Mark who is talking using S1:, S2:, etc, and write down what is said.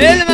S1: Elma!